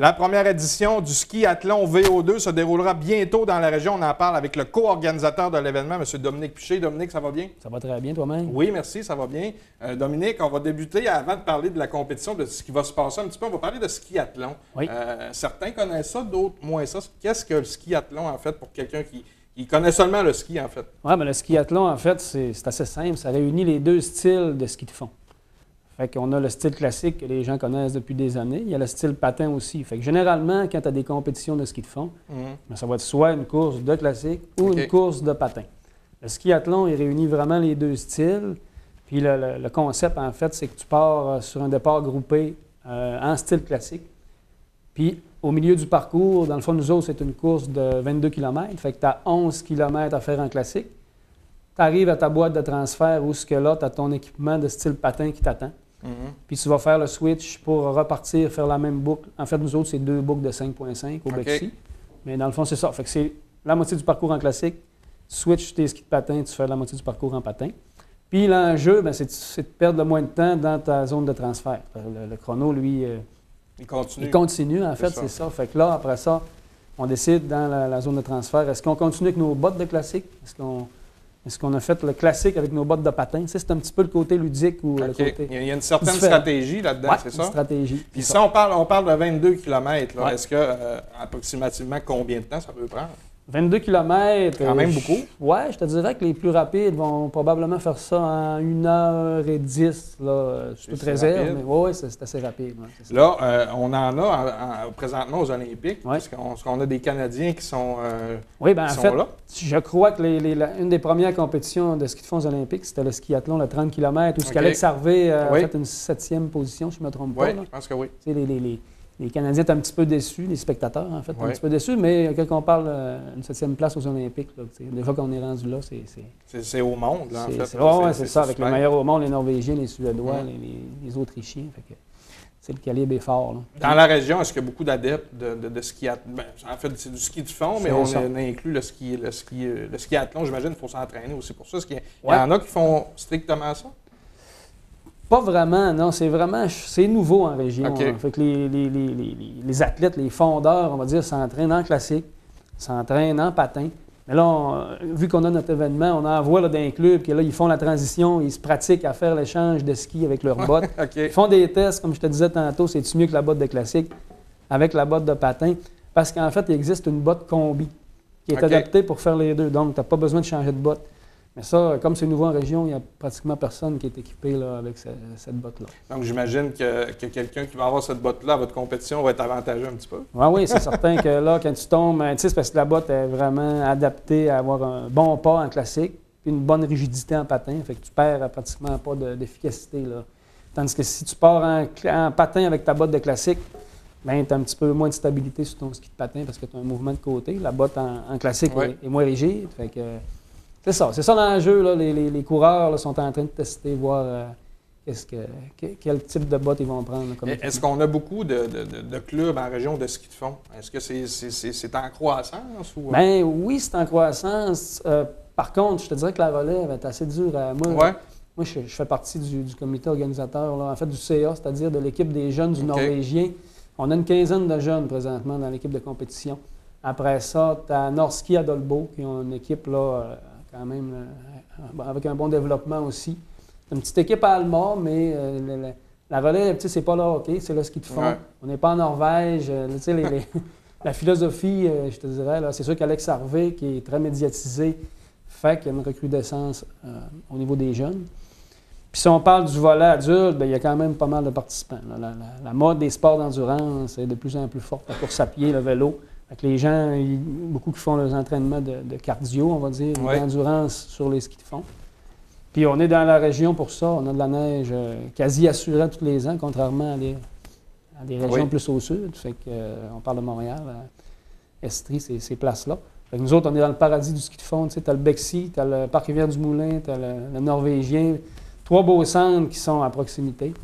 La première édition du ski athlon VO2 se déroulera bientôt dans la région. On en parle avec le co-organisateur de l'événement, M. Dominique Piché. Dominique, ça va bien? Ça va très bien toi-même? Oui, merci, ça va bien. Euh, Dominique, on va débuter avant de parler de la compétition, de ce qui va se passer un petit peu. On va parler de ski athlon. Oui. Euh, certains connaissent ça, d'autres moins ça. Qu'est-ce que le ski athlon, en fait, pour quelqu'un qui, connaît seulement le ski, en fait? Oui, mais le skiathlon, en fait, c'est assez simple. Ça réunit les deux styles de ski de fond. Fait qu'on a le style classique que les gens connaissent depuis des années. Il y a le style patin aussi. Fait que généralement, quand tu as des compétitions de ski de fond, Mhm. ben, ça va être soit une course de classique ou une course de patin. Le skiathlon, il réunit vraiment les deux styles. Puis le, le- le concept, en fait, c'est que tu pars euh, sur un départ groupé euh, en style classique. Puis au milieu du parcours, dans le fond, nous autres, c'est une course de 22 km. Fait que tu as 11 km à faire en classique. Tu arrives à ta boîte de transfert où ce que là, tu as ton équipement de style patin qui t'attend. Mhm. Puis tu vas faire le switch pour repartir, faire la même boucle. En fait, nous autres, c'est deux boucles de 5.5 au OK. Bexy. Mais dans le fond, c'est ça. Fait que c'est la moitié du parcours en classique. Tu switches tes skis de patin, tu fais la moitié du parcours en patin. Puis l'enjeu, ben, c'est de perdre le moins de temps dans ta zone de transfert. Le, le chrono, lui, euh, Il continue. il continue, en fait, ça. c'est ça. Fait que là, après ça, on décide dans la, la zone de transfert, est-ce qu'on continue avec nos bottes de classique? Est-ce qu'on est qu'on a fait le classique avec nos bottes de patin? C'est un petit peu le côté ludique ou le côté... Il y a- une certaine différent. stratégie là-dedans, Ouais, c'est une ça? stratégie. Puis ça, on parle, on parle de 22 km. Ouais. Est-ce que, euh, approximativement, combien de temps ça peut prendre? 22 km. Quand même beaucoup. Ouais, je te dirais que les plus rapides vont probablement faire ça en 1h10, là, sur toute C'est réserve. Mais ouais, ouais, c'est assez rapide. ouais. Là, euh, on en a en- en- présentement aux Olympiques, Ouais. parce qu'on a des Canadiens qui sont, euh, oui, ben, en sont fait, là. je crois que les- les- la- une des premières compétitions de ski de fond aux Olympiques, c'était le skiathlon, le 30 km, où ce OK. qu'Alex Harvey euh, Oui. a fait une septième position, si je ne me trompe Oui, pas. là. je pense que oui. Tu sais, les, les- les- Canadiens étaient un petit peu déçus, les spectateurs, en fait, un petit peu déçus, mais quand on parle d'une septième place aux Olympiques, là, déjà qu'on est rendu là, c'est... c'est- au monde, là, en C'est fait. ouais, C'est- ça, avec les meilleurs au monde, les Norvégiens, les Suédois, Ouais. les, les- les Autrichiens. Fait que c'est le calibre est fort. là. Dans la région, est-ce qu'il y a beaucoup d'adeptes de, de, de ski ben, En fait, c'est du ski du fond, mais on inclut le ski, le ski, euh, le ski athlon. J'imagine qu'il faut s'entraîner aussi pour ça. Est-ce qu'il y, il y Ouais. en a qui font strictement ça? Pas vraiment, non, c'est vraiment, c'est nouveau en région. Hein. Fait que les, les- les- les- les- les athlètes, les fondeurs, on va dire, s'entraînent en classique, s'entraînent en patin. Mais là, on- vu qu'on a notre événement, on envoie là, dans les clubs, que là, ils font la transition, ils se pratiquent à faire l'échange de ski avec leurs bottes. Ils font des tests, comme je te disais tantôt, c'est-tu mieux que la botte de classique avec la botte de patin? Parce qu'en fait, il existe une botte combi qui est adaptée pour faire les deux. Donc, tu n'as pas besoin de changer de botte. Mais ça, comme c'est nouveau en région, il n'y a pratiquement personne qui est équipé là, avec ce- cette botte-là. Donc, j'imagine que, que quelqu'un qui va avoir cette botte-là à votre compétition va être avantageux un petit peu. Oui, oui, c'est certain que là, quand tu tombes, hein, tu sais, c'est parce que la botte est vraiment adaptée à avoir un bon pas en classique, puis une bonne rigidité en patin. Fait que tu perds pratiquement pas de- d'efficacité. Tandis que si tu pars en, patin avec ta botte de classique, ben, tu as un petit peu moins de stabilité sur ton ski de patin parce que tu as un mouvement de côté. La botte en, en classique Ouais. est, est moins rigide. Fait que, c'est ça. C'est ça l'enjeu. là. Les, les- les coureurs là, sont en train de tester, voir euh, qu'est-ce que, que- quel type de botte ils vont prendre. comme Est-ce équipement. qu'on a beaucoup de, de- de- clubs en région de ski de fond? Est-ce que c'est c'est- c'est- c'est en croissance? Ou... Ben oui, c'est en croissance. Euh, par contre, je te dirais que la relève est assez dure. à moi, ouais. moi je, je fais partie du, du comité organisateur, là, en fait du CA, c'est-à-dire de l'équipe des jeunes du. Norvégien. On a une quinzaine de jeunes présentement dans l'équipe de compétition. Après ça, tu as Norski à Dolbo, qui ont une équipe là, euh, quand même euh, avec un bon développement aussi. C'est une petite équipe à Alma, mais euh, la, relève, tu sais, c'est pas là, OK, c'est là ce qu'ils te font. Ouais. On n'est pas en Norvège. euh, tu sais, les- les- la philosophie, euh, je te dirais, là, c'est sûr qu'Alex Harvey, qui est très médiatisé, fait qu'il y a une recrudescence euh, au niveau des jeunes. Puis si on parle du volet adulte, ben, il y a quand même pas mal de participants. la- la mode des sports d'endurance est de plus en plus forte. La course à pied, le vélo. Fait que les gens, beaucoup qui font leurs entraînements de, de cardio, on va dire, ou Ouais. d'endurance sur les skis de fond. Puis on est dans la région pour ça. On a de la neige euh, quasi assurée tous les ans, contrairement à des, à des régions Oui. plus au sud. Fait que, euh, on parle de Montréal, à Estrie, ces, ces places-là. Nous autres, on est dans le paradis du ski de fond. Tu sais, as le Bexy, tu as le Parc Rivière-du-Moulin, tu as le, le Norvégien. Trois beaux centres qui sont à proximité.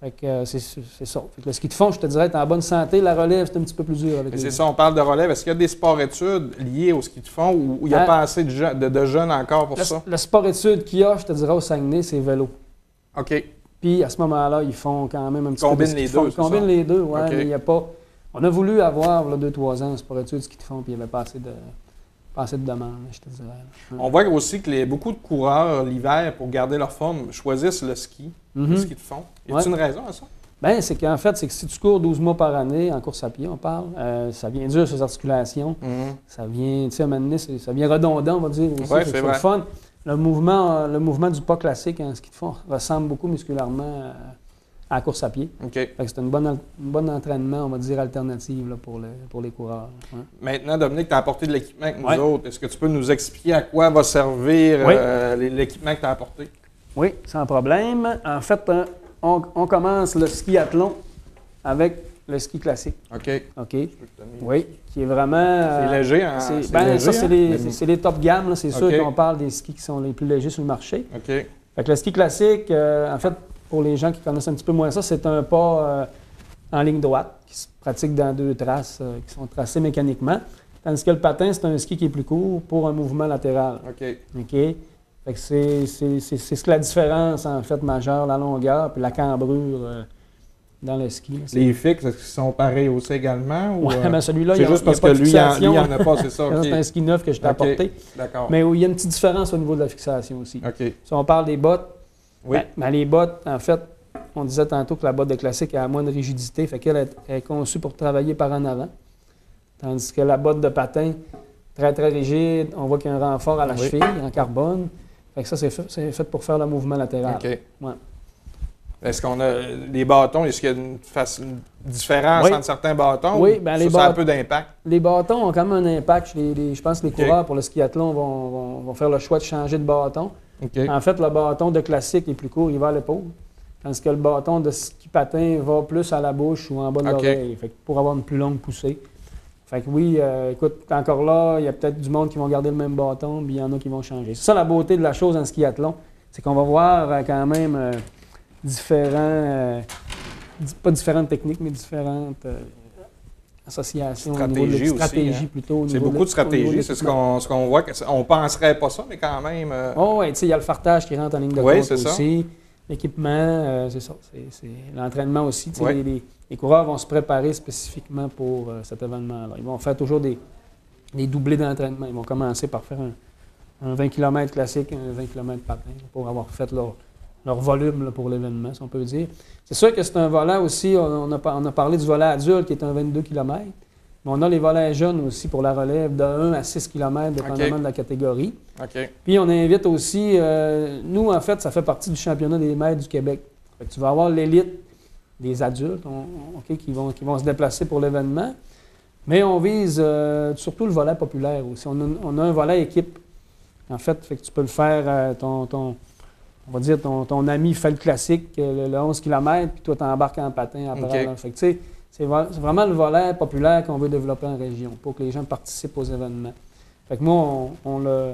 Fait que euh, c'est ça. Fait que le ski de fond, je te dirais, tu en bonne santé. La relève, c'est un petit peu plus dur c'est ça, on parle de relève. Est-ce qu'il y a des sports-études liés au ski de fond ou il n'y a Ah. pas assez de, je- de- de jeunes encore pour Le, ça? le sport-études qu'il y a, je te dirais, au Saguenay, c'est vélo. OK. Puis à ce moment-là, ils font quand même un petit Combinent peu de ski les de fond. deux, Ils combinent les deux, ouais, mais il n'y a pas. On a voulu avoir, là, deux, trois ans, c'est pour études ski de fond, puis il n'y avait pas assez de, pas assez de demandes, je te dirais. là. On voit aussi que les, beaucoup de coureurs, l'hiver, pour garder leur forme, choisissent le ski, le Mhm. ski de fond. Y Ouais. une raison à ça? Ben, c'est qu'en fait, c'est que si tu cours 12 mois par année, en course à pied, on parle, euh, ça vient dur sur les articulations. Ça vient, tu sais, à un moment donné, c'est- ça vient redondant, on va dire que c'est le vrai. fun. Le mouvement, euh, le mouvement du pas classique en ski de fond ressemble beaucoup musculairement euh, à la course à pied. OK. Fait que c'est une bonne entraînement, on va dire, alternative là, pour, le- pour les coureurs. hein. Maintenant, Dominique, tu as apporté de l'équipement avec nous Ouais. autres. Est-ce que tu peux nous expliquer à quoi va servir Oui. euh, l'équipement que tu as apporté? Oui, sans problème. En fait, euh, on, on commence le ski athlon avec le ski classique. OK. OK? Oui, qui est vraiment... euh, C'est léger, hein? c'est- ben, léger, ça, c'est hein? les, les top gamme. là. C'est sûr qu'on parle des skis qui sont les plus légers sur le marché. OK. Fait que le ski classique, euh, en fait, pour les gens qui connaissent un petit peu moins ça, c'est un pas euh, en ligne droite qui se pratique dans deux traces euh, qui sont tracées mécaniquement. Tandis que le patin, c'est un ski qui est plus court pour un mouvement latéral. OK. OK? C'est, ce que la différence, en fait, majeure, la longueur puis la cambrure euh, dans le ski. là. Les fixes, est-ce qu'ils sont pareils aussi également? Ou, Ouais, euh, mais celui-là, il c'est y a, juste il y a parce que lui, il fixation. en a pas, c'est ça? C'est un ski neuf que je t'ai apporté. D'accord. Mais il y a une petite différence au niveau de la fixation aussi. OK. Si on parle des bottes, Oui. ben, ben, les bottes, en fait, on disait tantôt que la botte de classique a moins de rigidité, fait qu'elle est, elle est conçue pour travailler par en avant. Tandis que la botte de patin, très très rigide, on voit qu'il y a un renfort à la Oui. cheville en carbone. Fait que ça, c'est fait, pour faire le mouvement latéral. OK. Ouais. Est-ce qu'on a les bâtons, est-ce qu'il y a une, différence Oui. entre certains bâtons? Oui, ou ça, les ça a un peu d'impact? Les bâtons ont quand même un impact. chez les- les- je pense que les coureurs pour le skiathlon vont, vont- vont faire le choix de changer de bâton. En fait, le bâton de classique est plus court, il va à l'épaule. Tandis que le bâton de ski patin va plus à la bouche ou en bas de OK. l'oreille. Fait que pour avoir une plus longue poussée. Fait que oui, euh, écoute, encore là, il y a peut-être du monde qui vont garder le même bâton, puis il y en a qui vont changer. C'est ça la beauté de la chose en skiathlon. C'est qu'on va voir euh, quand même euh, différents, euh, pas différentes techniques, mais différentes euh, associations. au niveau de aussi, stratégie hein. plutôt. C'est beaucoup de stratégie, c'est ce qu'on ce qu'on voit. on penserait pas ça, mais quand même. euh, Oh, oui, tu sais, il y a le fartage qui rentre en ligne de Oui, compte aussi. L'équipement, euh, c'est ça. C'est, l'entraînement aussi. tu sais, Oui. Les, les- les coureurs vont se préparer spécifiquement pour euh, cet événement-là. Ils vont faire toujours des, des doublés d'entraînement. Ils vont commencer par faire un, un 20 km classique, un 20 km patin pour avoir fait leur, leur volume là, pour l'événement, si on peut dire. C'est sûr que c'est un volant aussi, on, a, par- on a parlé du volet adulte qui est un 22 km. Mais on a les volets jeunes aussi pour la relève de 1 à 6 km, dépendamment de la catégorie. Puis on invite aussi, euh, nous en fait, ça fait partie du championnat des maîtres du Québec. Fait que tu vas avoir l'élite des adultes on- OK, qui, vont, qui vont se déplacer pour l'événement. Mais on vise euh, surtout le volet populaire aussi. On a, on a un volet équipe. En fait, fait que tu peux le faire, euh, ton, ton- on va dire, ton, ton ami fait le classique, euh, le, le 11 km, puis toi, tu embarques en patin après. OK. là. Fait que, tu sais, c'est vraiment le volet populaire qu'on veut développer en région pour que les gens participent aux événements. Fait que moi, on, on le,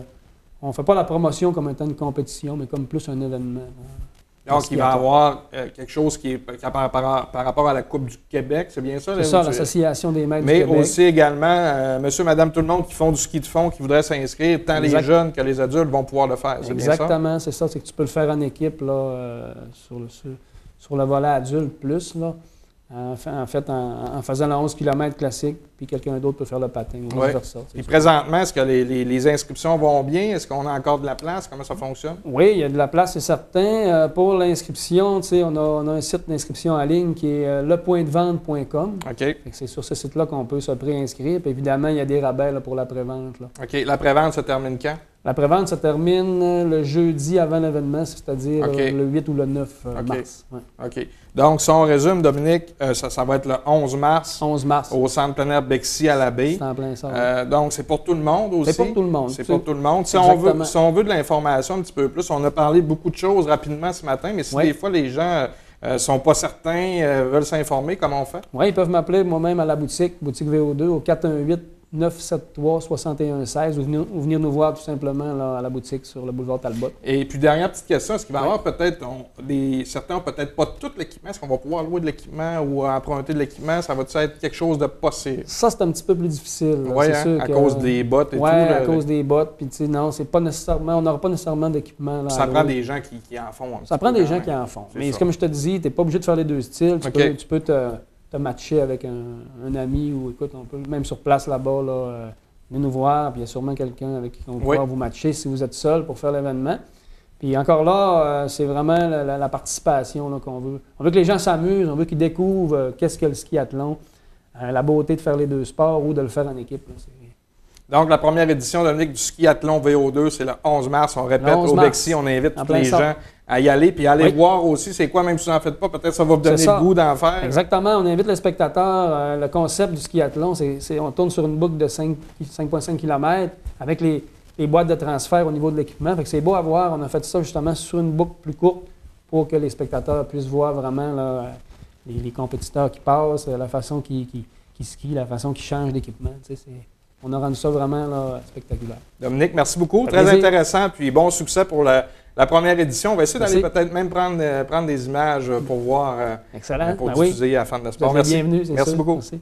on fait pas la promotion comme étant une compétition, mais comme plus un événement. Donc, il va y avoir euh, quelque chose qui est par, par- par rapport à la Coupe du Québec, c'est bien ça? C'est ça, l'Association des maîtres Mais du Québec. aussi également, euh, monsieur, madame, tout le monde qui font du ski de fond, qui voudraient s'inscrire, tant Exact. les jeunes que les adultes vont pouvoir le faire. C'est bien ça? Exactement, c'est ça. C'est que tu peux le faire en équipe là, euh, sur, le, sur, sur le volet adulte plus. Là, en, fa- en fait, en, en faisant le 11 km classique, puis quelqu'un d'autre peut faire le patin. ou Ouais. vice-versa, c'est Puis ça. présentement, est-ce que les, les- les inscriptions vont bien? Est-ce qu'on a encore de la place? Comment ça fonctionne? Oui, il y a de la place, c'est certain. Euh, pour l'inscription, on a, on a un site d'inscription en ligne qui est euh, lepointdevente.com. OK. C'est sur ce site-là qu'on peut se préinscrire. Puis évidemment, il y a des rabais là, pour la prévente. OK. La prévente se termine quand? La prévente se termine euh, le jeudi avant l'événement, c'est-à-dire euh, le 8 ou le 9 euh, mars. Ouais. OK. Donc, si on résume, Dominique, euh, ça, ça va être le 11 mars 11 mars. au centre plein air Bexy à la baie. C'est en plein ça. ouais. Euh, donc, c'est pour tout le monde aussi. C'est pour tout le monde. C'est pour tout le monde. Si on, veut, Exactement. si on veut de l'information un petit peu plus, on a parlé beaucoup de choses rapidement ce matin, mais si des fois les gens ne sont pas certains, veulent s'informer, comment on fait? Oui, ils peuvent m'appeler moi-même à la boutique, boutique VO2, au 418-973-6116 ou venir, ou venir nous voir tout simplement là, à la boutique sur le boulevard Talbot. Et puis, dernière petite question, est-ce qu'il va y Oui. avoir peut-être, des, certains n'ont peut-être pas tout l'équipement, est-ce qu'on va pouvoir louer de l'équipement ou emprunter de l'équipement? Ça va être quelque chose de possible? Ça, c'est un petit peu plus difficile. Oui, hein, sûr à que- cause des bottes et Ouais, tout. à là, cause des bottes. Puis, tu sais, non, c'est pas nécessairement, on n'aura pas nécessairement d'équipement. là, Ça à prend des gens qui, qui en font. un Ça prend des gens même. qui en font. Mais comme je te dis, tu n'es pas obligé de faire les deux styles. Tu, peux, tu peux te, te matcher avec un, un ami ou écoute, on peut même sur place là-bas, là, euh, venez nous voir, puis il y a sûrement quelqu'un avec qui on va Oui. pouvoir vous matcher si vous êtes seul pour faire l'événement. Puis encore là, euh, c'est vraiment la, la- la participation qu'on veut. On veut que les gens s'amusent, on veut qu'ils découvrent euh, qu'est-ce que le skiathlon, la beauté de faire les deux sports ou de le faire en équipe. là. Donc, la première édition, Dominique, du skiathlon VO2, c'est le 11 mars. On répète, Le 11 au. Bexy, on invite tous plein les ça. gens à y aller. Puis aller Oui. voir aussi, c'est quoi, même si vous n'en faites pas, peut-être ça va vous donner le goût d'en faire. Exactement, on invite les spectateurs. euh, le concept du skiathlon, c'est, on tourne sur une boucle de 5 5,5 km avec les, les boîtes de transfert au niveau de l'équipement. Fait que c'est beau à voir. On a fait ça justement sur une boucle plus courte pour que les spectateurs puissent voir vraiment là, les, les compétiteurs qui passent, la façon qu'ils qui, qui skient, la façon qu'ils changent d'équipement. Tu sais, c'est- on a rendu ça vraiment là, spectaculaire. Dominique, merci beaucoup. Très plaisir. intéressant. Puis bon succès pour la, la première édition. On va essayer d'aller peut-être même prendre, euh, prendre des images euh, pour voir, euh, Excellent. pour Ben oui, diffuser à la fin de vous sport. Merci. bienvenue, Merci sûr. beaucoup. Merci.